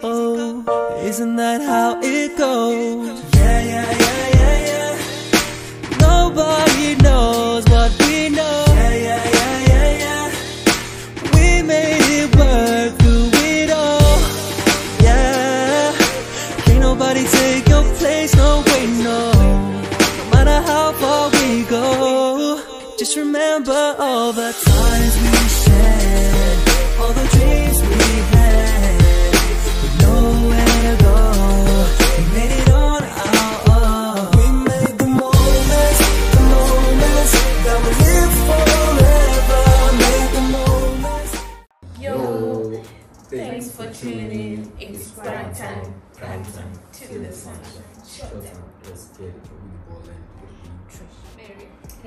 go. Isn't that how it goes? Yeah, yeah, yeah, yeah, yeah. Nobody knows what we know. Yeah, yeah, yeah, yeah, yeah. We made it work through it all. Yeah. Can't nobody take your place, no way, no. No matter how far we go, just remember all the times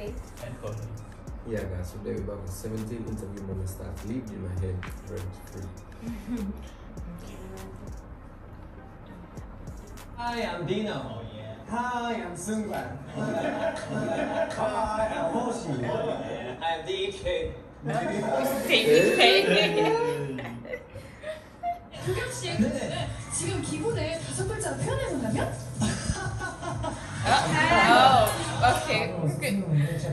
Mary, Kate. Yeah, guys, so there we go. 17 interview moments that lived in my head rent free. Hi, I'm Dino. Hi, I'm Sungwan. Hi, I'm Hoshi. I'm DK. 도겸 씨, 지금 기분을 다섯 글자로 표현해본다면?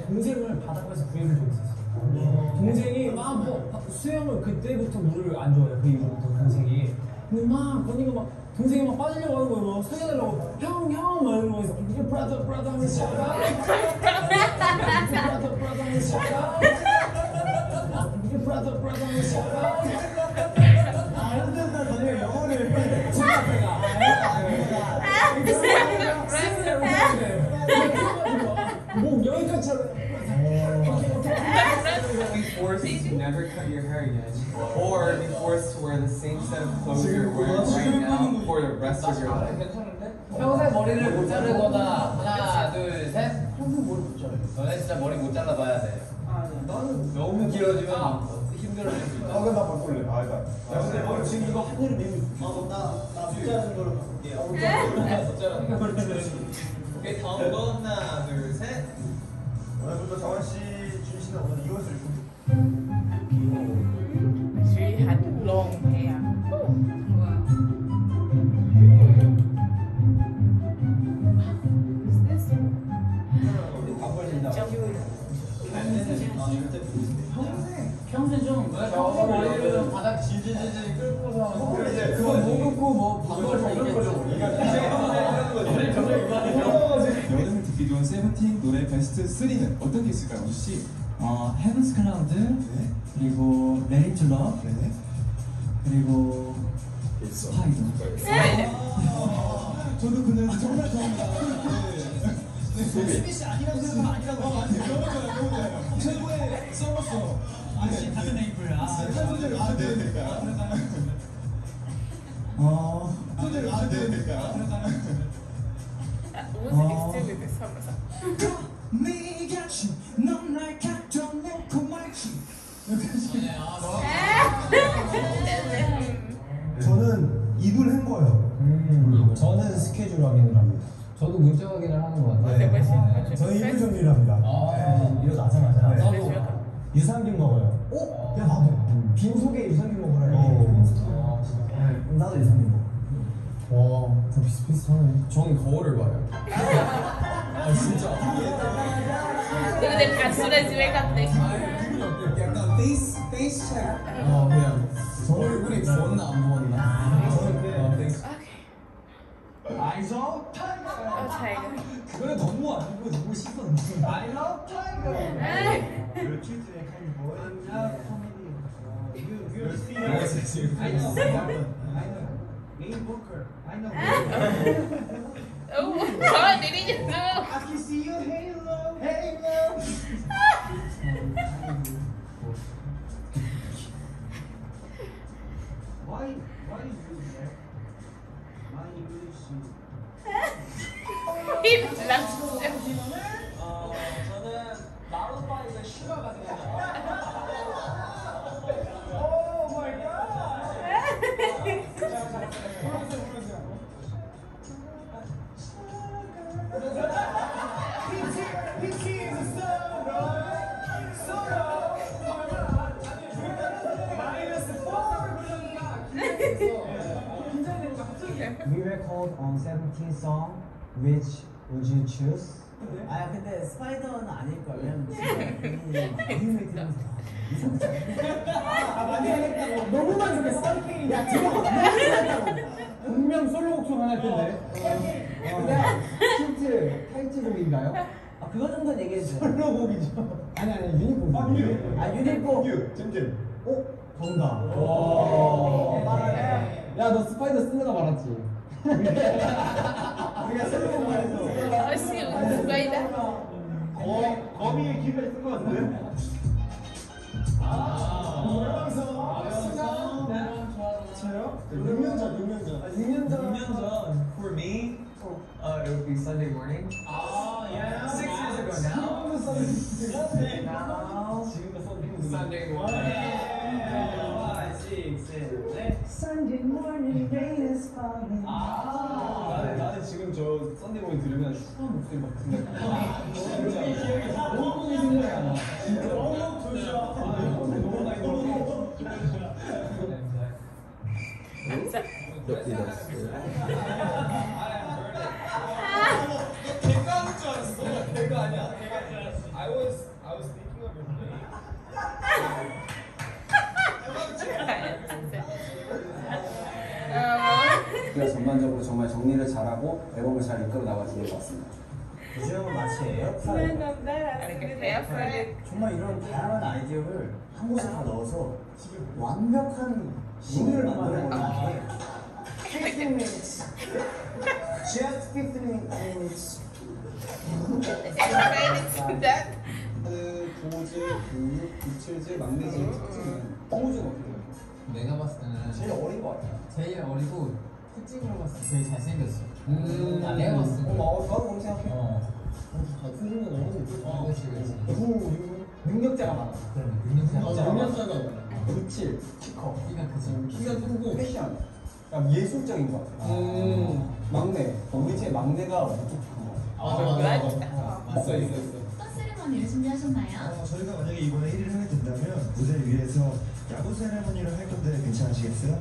동생을 바닷가에서 구해본 적이 있었어요. 동생이 막뭐 수영을 그때부터 물을 안 좋아해요. 그 이후부터 동생이. 근데 막 보니까 막 동생이 막 빠지려고 하는 거예요. 막 살려달라고 형, 형! 막. 이게 브라더, 브라더 하면서 샤가. 브라더, 브라더 하면서 샤가. 이게 브라더, 브라더 하면서 샤가. Never cut your hair again, or be forced to wear the same set of clothes you're wearing right now for the rest of your life. 평생 머리를 못 자를 거다. 하나, 둘, 셋. 평생 머리 못 자르. 너네 진짜 머리 못 잘라봐야 돼. 나는 너무 길어지면 힘들어질 수 있다. 나 바꿀래. 아, 나. 야, 근데 뭐 지금 이거 한 일을 내고 있어. 나, 나 숫자는 걸로 바꿀게요. 오케이, 다음 거 하나, 둘, 셋. 오늘부터 정원 씨, 준 씨는 오늘 이 옷을 입고 평생 좀 평생 머리를 좀 바닥 질질질질 끌고서 그거 모으고 뭐 방울 다 있겠지. 여름을 듣기 좋은 세븐틴 노래 베스트 3는 어떤 게 있을까요, 우수 씨? 어, 헤븐스 클라우드 그리고 레디 투 러브 그리고 스파이더 저도 그 노래 정말 좋아합니다. 아니라고 생각하면 아니라고 하면 안 돼요. 너무 좋아요, 너무 좋아요. 최고의 써봤어. 아니 같은 안 되니까. 어 소재를 안 still this summer? 네같이 넌날 갖다 놓고 말지 저는 입을 한 거예요. 음, 저는 스케줄 확인을 합니다. 저도 문자 확인을 하는 것 같아요. 네, 맞아요. 저는 입을 정리를 합니다. 아. 일어나자마자. 나도. 유산균 먹어요. 어? 야 나도. 빈속에 유산균 먹으라 해. 아, 진짜. 나도 유산균 먹어. 와, 다 비슷비슷하네. 저는 거울을 봐요. 아 진짜. Wake up, they 약간 페이스 페이스 체크. 어 그냥 얼굴이 부었나 안 부었나. 저는 페이스. 아이 소 Oh, tiger. 그거는 너무 아니고 너무 씻었는데. I love tiger. You're treating a kind boy. I love comedy. You, you're serious. I know. I know. Main booker. I know. 17 song. Which would you choose? 아 근데 Spider는 아닐 걸 왜냐면 진짜 들으면서 아 많이 하겠다고 너무 많이 하겠어 야 지금 너무 많이 했다고 분명 솔로곡 중 하나일 텐데. 그냥 힌트 타이틀곡인가요? 아 그거 정도는 얘기해 주세요 솔로곡이죠. 아니 아니 유니콘. 아, 유니콘. 아 유, 잼잼. 어? 정답. 오. 야너 스파이더 쓰느라 말았지. 우리가 Oh, sí, un spider. 거, 거미의 기가 있을 것 같은데? 저요? 6년 전, 6년 전. 아, 6년 전. 6년 전. For me, Uh, it would be Sunday morning. 아, yeah. Six years ago now. 지금 Sunday morning. Rain is falling 아, 나는, 나는 지금 저 썬데이보이 들으면 슈퍼 목소리 막 생각나. 진짜 기억이 너무 생각이 안 나. 진짜 너무 좋죠. 너무 많이 들었어. Lucky us. 걔가 한줄 알았어. 걔가 아니야. 걔가 아니야. I was I was thinking of your name. 전반적으로 정말 정리를 잘하고 앨범을 잘 이끌어 나가주는 것 같습니다. 요즘은 마치 에어프라이어. 정말 이런 다양한 아이디어를 한 곳에 다 넣어서 완벽한 thing을 만들어 보는 게15 minutes just 15 minutes 그 도즈, 근육, 구칠즈, 막내즈 특징은 호우즈는 어떻게 돼요? 내가 봤을 때는 제일 어린 것 같아요. 제일 어리고 특징으로 봤을 때 제일 잘생겼어. 음, 아, 내가 봤을 때. 어, 어, 저도 그렇게 생각해요. 어. 같은 생각 너무 있어. 어, 그렇지, 그렇지. 너무 능력자가 많아. 그럼 능력자. 능력자가 부칠, 키커. 키가 크지. 키가 크고 패션. 약간 예술적인 것 같아요. 음. 막내. 우리 집 막내가 무뚝뚝한 것 같아요. 아, 맞아, 맞아. 있어, 있어, 있어. 어떤 세레머니를 준비하셨나요? 어, 저희가 만약에 이번에 1위를 하게 된다면 무대 위에서 야구 세레머니를 할 건데 괜찮으시겠어요?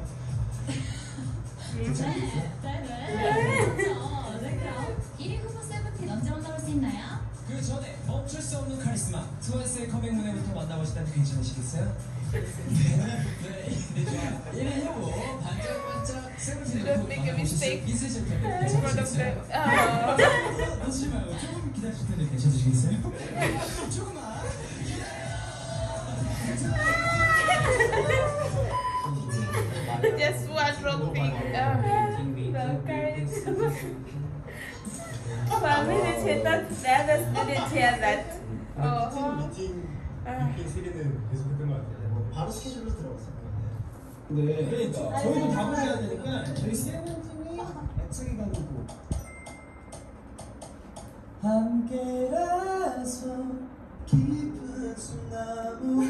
괜찮으시겠어요? 네, 그렇죠. 네, 그럼 1위 후보 세븐틴 언제 만나볼 수 있나요? 그 전에 멈출 수 없는 카리스마 트와이스의 컴백 무대부터 만나보시다니 괜찮으시겠어요? 네, 네, 좋아요. 1위 후보 반짝반짝 세븐틴 Don't make a mistake. 있으실 텐데. Oh. 말고 조금 기다리실 괜찮으시겠어요? Just 미팅 아. 시리는 계속 했던 것 같아요. 바로 스케줄로 들어갔을 거예요. 네 그러니까 저희도 답을 해야 되니까 저희 세븐틴이 애착이 가지고 함께라서 깊은 소나무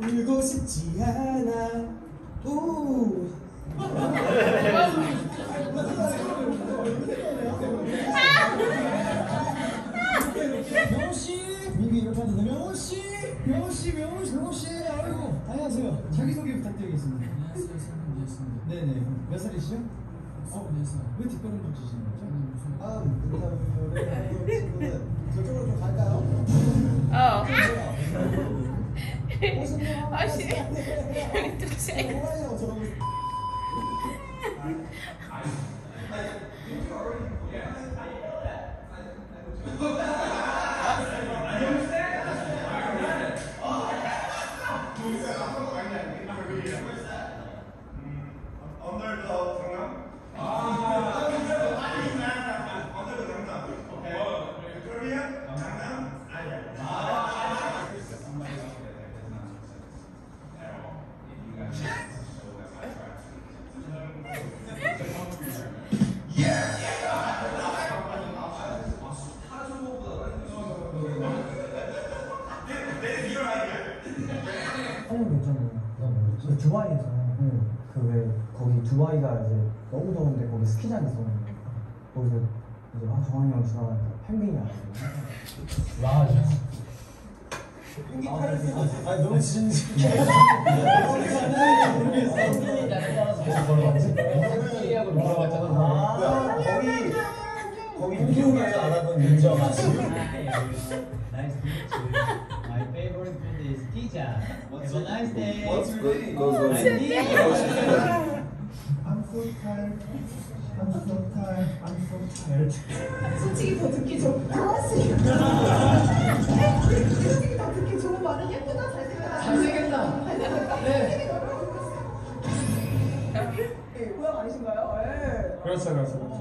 울고 싶지 않아. 우 명호 씨 명호 씨 명호 씨 아이고 안녕하세요 자기 소개 부탁드리겠습니다 안녕하세요, 선생님이었습니다. 네네 몇 살이시죠? 어, 네, 선. 왜 뒷걸음 좀 치시는 거죠? 아, 우리 친구는 저쪽으로 좀 갈까요? Oh. oh, she. I took shame. 뭐라요, 저러고 거기 스키장 있었는데 거기서 이제 한 정한이 형 지나가니까 펭귄이 왔어요. 와, 아니 너무 진지해. 하고 물어봤잖아. 아, 거기 거기 미국에서 알아본 윤정아. Nice to meet you. My favorite food is pizza. Have a nice day. What's good goes on. So tired. I'm so tired. I'm so tired. 솔직히 더 듣기 좋은 솔직히 더 듣기 좋은 말은 예쁘다 잘생겼다 잘생겼다. 네. 네, 고향 아니신가요? 네. 그렇죠, 그렇죠, 그렇죠.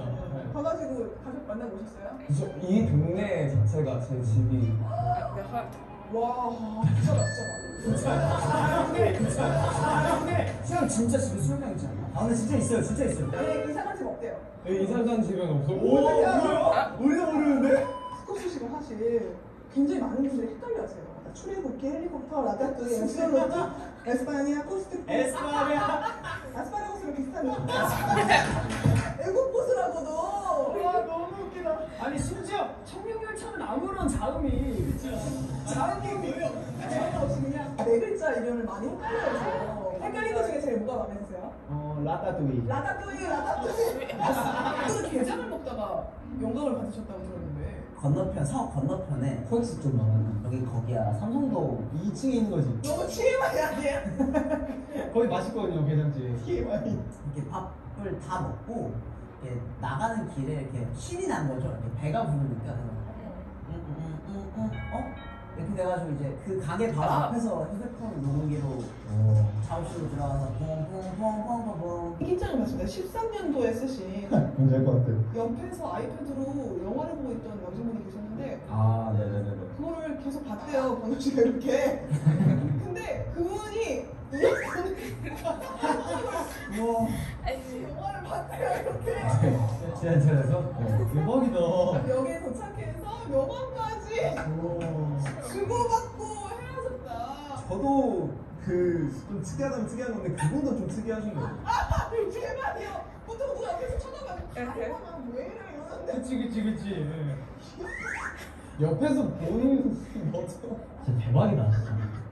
가가지고 가족 만나고 오셨어요? 이 동네 자체가 제 집이 와 미쳐라 미쳐라 수영 진짜 집에 수영장 있지 않나? 아 근데 진짜 있어요. 진짜 있어요. 네 이사간 집 어때요? 여기 이사간 집은 없어. 오, 뭐야? 우리가 모르는데? 스코스 씨가 사실 굉장히 많은 분들이 헷갈려하세요 나 출애굽기 헬리콥터 라타뚜이 엑스로트 에스파니아 코스트 에스파니아. 아스파라거스랑 비슷한 애국 보스라고도 와 너무 웃기다 아니 청룡열차는 아무런 자음이 자음이 자음 없이 그냥 네 글자 이름을 많이 헷갈려해서 헷갈린 것 중에 제일 뭐가 마음에 드세요? 어 라따뚜이. 라타뚜이 라타뚜이 그 게장을 먹다가 영감을 받으셨다고 들었는데 건너편 사업 건너편에 콘스 좀 많아. 여기 거기야 삼성도 2층에 있는 거지. 너무 TMI 아니에요? 거기 맛있거든요 게장집. TMI 이렇게 밥을 다 먹고 이렇게 나가는 길에 이렇게 신이 난 거죠. 이렇게 배가 부르니까 그래서 어? 돼가지고 이제 그 가게 바로 앞에서 휴대폰 녹음기로 작업실로 들어가서 이 긴장을 맞습니다 13년도에 쓰신 뭔지 알 것 같아요. 옆에서 아이패드로 영화를 보고 있던 여성분이 계셨는데 아 네네네네. 그거를 계속 봤대요 번호 씨가 이렇게 근데 그분이 이어폰을 우와 영화를 봤대요 이렇게 지하철에서 대박이다. 여기에 도착해서 명함까지 주고받고 헤어졌다 저도 그 좀 특이하다면 특이한 건데 그분도 좀 특이하신 거예요. 아 제발이요 보통 누가 옆에서 쳐다봐요 아이고만 왜 이래 이러는데 그치 그치 그치. 옆에서 보는 거죠. 진짜 대박이다.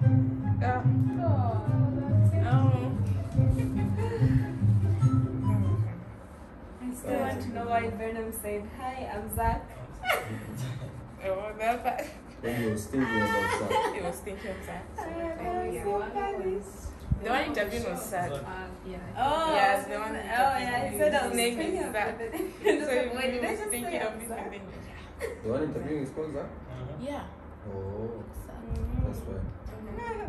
진짜. I still want to know why Burnham said, Hi, I'm Zach. oh, never. When you was thinking about that. He was thinking of Zach. The one interviewing was Zach. Um, oh, yes, the one. Oh, yeah, he said I his was name thinking is of Zach. so he did was thinking of I'm this Zach? and then. The one interviewing is called Zach? Uh-huh. Yeah. Oh, that's why. Mm.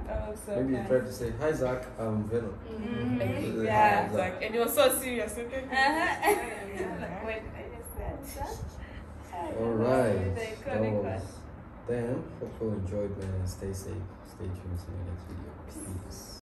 That was so Maybe you tried to say, Hi Zach, I'm Venom. Mhm. Mhm. Yeah, Zach. like, and it was so serious. Okay? Uh-huh. Like, Wait, I just that? Alright. The That iconic was them. Hope you enjoyed, man. Stay safe. Stay tuned to the next video. Peace.